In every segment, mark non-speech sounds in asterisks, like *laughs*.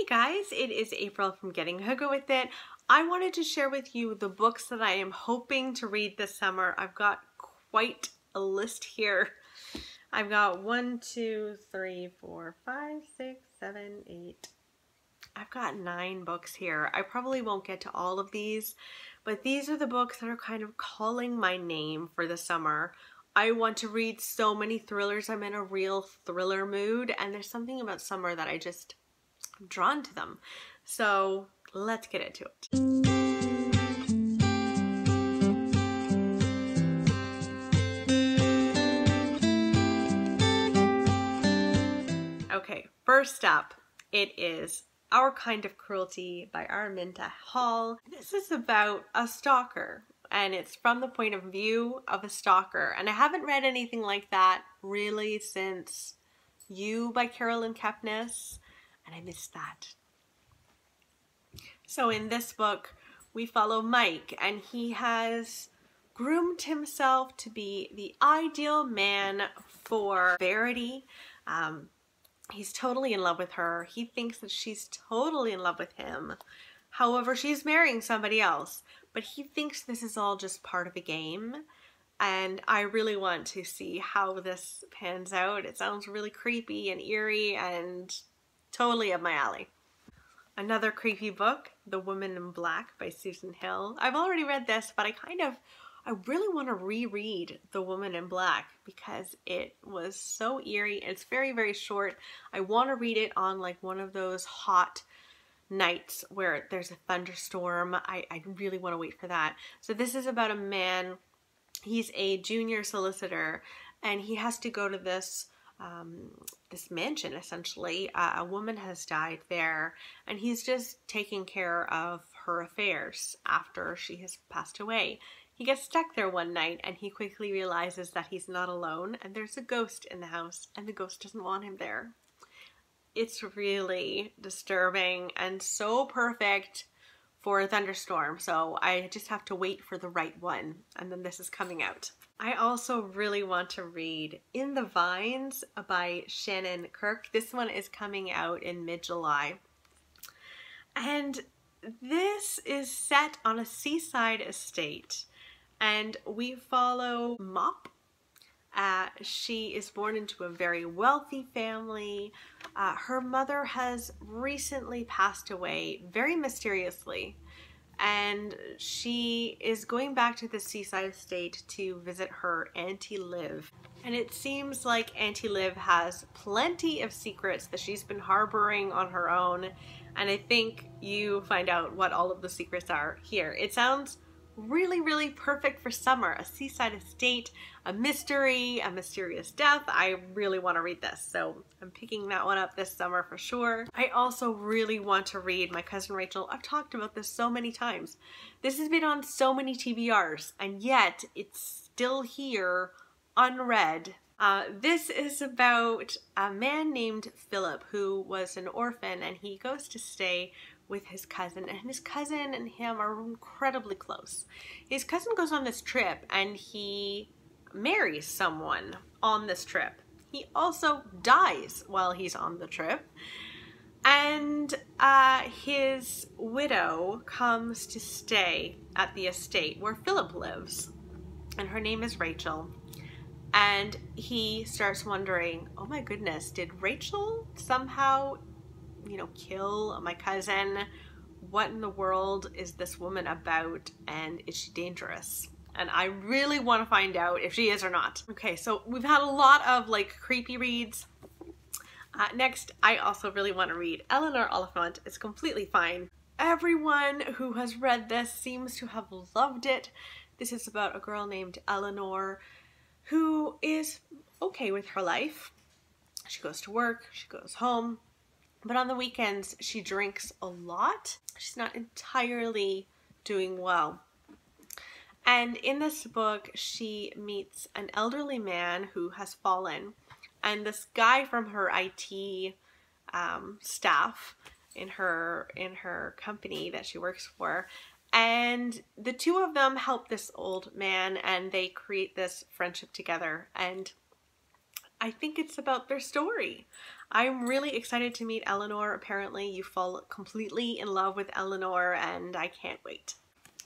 Hey guys, it is April from Getting Hygge With It. I wanted to share with you the books that I am hoping to read this summer. I've got quite a list here. I've got one, two, three, four, five, six, seven, eight. I've got nine books here. I probably won't get to all of these, but these are the books that are kind of calling my name for the summer. I want to read so many thrillers. I'm in a real thriller mood, and there's something about summer that I just drawn to them. So let's get into it. Okay, first up, it is Our Kind of Cruelty by Araminta Hall. This is about a stalker and it's from the point of view of a stalker. And I haven't read anything like that really since You by Caroline Kepnes and I missed that. So in this book, we follow Mike, and he has groomed himself to be the ideal man for Verity. Um, he's totally in love with her. He thinks that she's totally in love with him. However, she's marrying somebody else, but he thinks this is all just part of a game. And I really want to see how this pans out. It sounds really creepy and eerie and Totally up my alley. Another creepy book, The Woman in Black by Susan Hill. I've already read this, but I kind of, I really want to reread The Woman in Black because it was so eerie. It's very, very short. I want to read it on like one of those hot nights where there's a thunderstorm. I, I really want to wait for that. So this is about a man, he's a junior solicitor, and he has to go to this um, this mansion essentially. Uh, a woman has died there, and he's just taking care of her affairs after she has passed away. He gets stuck there one night and he quickly realizes that he's not alone and there's a ghost in the house and the ghost doesn't want him there. It's really disturbing and so perfect for a thunderstorm. So I just have to wait for the right one and then this is coming out. I also really want to read In the Vines by Shannon Kirk. This one is coming out in mid-July. And this is set on a seaside estate and we follow Mop. Uh, she is born into a very wealthy family. Uh, her mother has recently passed away very mysteriously and she is going back to the seaside estate to visit her Auntie Liv. And it seems like Auntie Liv has plenty of secrets that she's been harboring on her own. And I think you find out what all of the secrets are here. It sounds really, really perfect for summer. A seaside estate, a mystery, a mysterious death. I really want to read this, so I'm picking that one up this summer for sure. I also really want to read My Cousin Rachel. I've talked about this so many times. This has been on so many TBRs, and yet it's still here unread. Uh, this is about a man named Philip who was an orphan and he goes to stay with his cousin, and his cousin and him are incredibly close. His cousin goes on this trip and he marries someone on this trip. He also dies while he's on the trip. And uh, his widow comes to stay at the estate where Philip lives. And her name is Rachel. And he starts wondering, oh my goodness, did Rachel somehow you know, kill my cousin. What in the world is this woman about and is she dangerous? And I really want to find out if she is or not. Okay, so we've had a lot of like creepy reads. Uh, next, I also really want to read Eleanor Oliphant. It's completely fine. Everyone who has read this seems to have loved it. This is about a girl named Eleanor who is okay with her life. She goes to work, she goes home, but on the weekends, she drinks a lot. She's not entirely doing well. And in this book, she meets an elderly man who has fallen. And this guy from her IT um, staff in her in her company that she works for and the two of them help this old man and they create this friendship together and I think it's about their story. I'm really excited to meet Eleanor. Apparently you fall completely in love with Eleanor and I can't wait.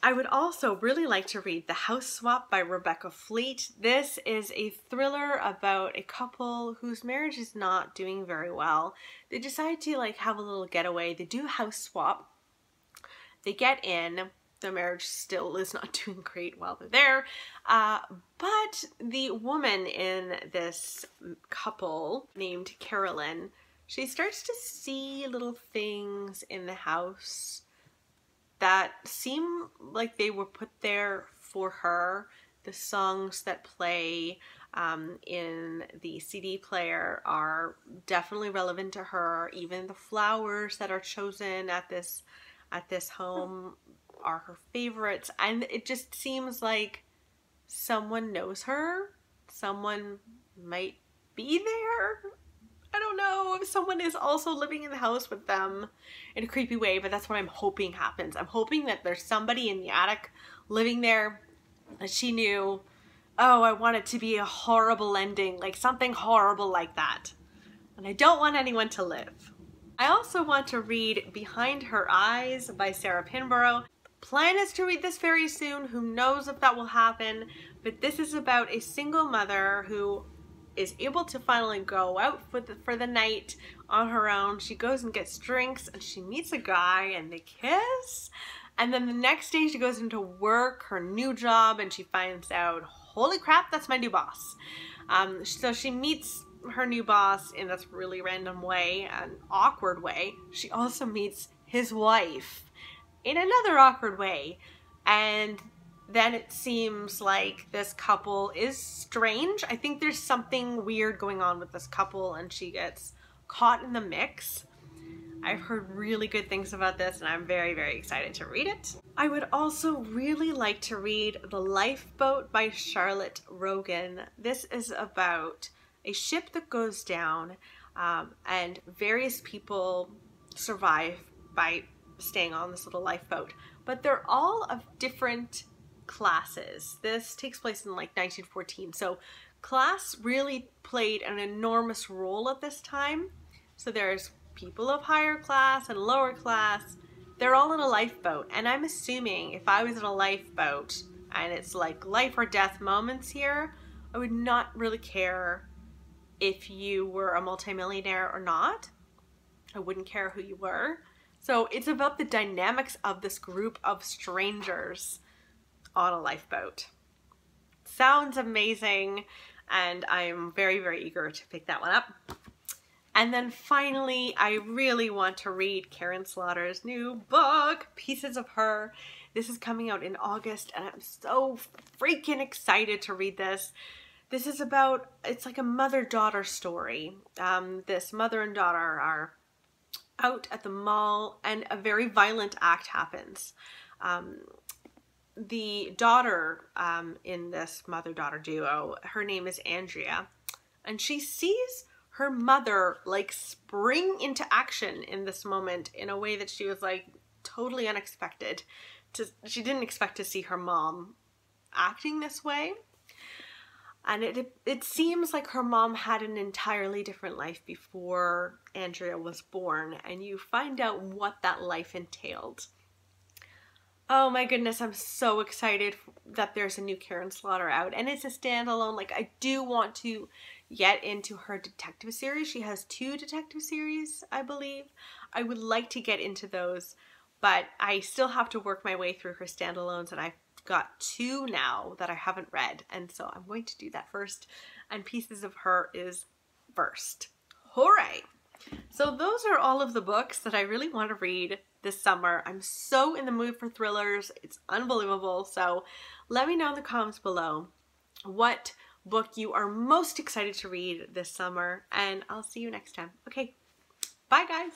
I would also really like to read The House Swap by Rebecca Fleet. This is a thriller about a couple whose marriage is not doing very well. They decide to like have a little getaway. They do house swap. They get in. Their marriage still is not *laughs* doing great while they're there. Uh, but the woman in this couple named Caroline, she starts to see little things in the house that seem like they were put there for her. The songs that play um, in the CD player are definitely relevant to her. Even the flowers that are chosen at this at this home are her favorites, and it just seems like someone knows her. Someone might be there I don't know if someone is also living in the house with them in a creepy way, but that's what I'm hoping happens. I'm hoping that there's somebody in the attic living there that she knew, oh, I want it to be a horrible ending, like something horrible like that. And I don't want anyone to live. I also want to read Behind Her Eyes by Sarah Pinborough. Plan is to read this very soon. Who knows if that will happen? But this is about a single mother who is able to finally go out for the, for the night on her own. She goes and gets drinks and she meets a guy and they kiss. And then the next day she goes into work, her new job, and she finds out, holy crap, that's my new boss. Um, so she meets her new boss in this really random way, an awkward way. She also meets his wife in another awkward way. And then it seems like this couple is strange. I think there's something weird going on with this couple and she gets caught in the mix. I've heard really good things about this and I'm very, very excited to read it. I would also really like to read The Lifeboat by Charlotte Rogan. This is about a ship that goes down um, and various people survive by staying on this little lifeboat. But they're all of different classes. This takes place in like 1914. So class really played an enormous role at this time. So there's people of higher class and lower class. They're all in a lifeboat. And I'm assuming if I was in a lifeboat and it's like life or death moments here, I would not really care if you were a multimillionaire or not. I wouldn't care who you were. So it's about the dynamics of this group of strangers on a lifeboat. Sounds amazing, and I'm very, very eager to pick that one up. And then finally, I really want to read Karin Slaughter's new book, Pieces of Her. This is coming out in August, and I'm so freaking excited to read this. This is about, it's like a mother-daughter story. Um, this mother and daughter are out at the mall, and a very violent act happens. Um, the daughter um, in this mother-daughter duo, her name is Andrea, and she sees her mother like spring into action in this moment in a way that she was like totally unexpected. To, she didn't expect to see her mom acting this way. And it, it seems like her mom had an entirely different life before Andrea was born, and you find out what that life entailed. Oh my goodness, I'm so excited that there's a new Karin Slaughter out and it's a standalone. Like I do want to get into her detective series. She has two detective series, I believe. I would like to get into those, but I still have to work my way through her standalones and I've got two now that I haven't read. And so I'm going to do that first and Pieces of Her is first. Hooray! So those are all of the books that I really want to read this summer. I'm so in the mood for thrillers. It's unbelievable. So let me know in the comments below what book you are most excited to read this summer and I'll see you next time. Okay, bye guys.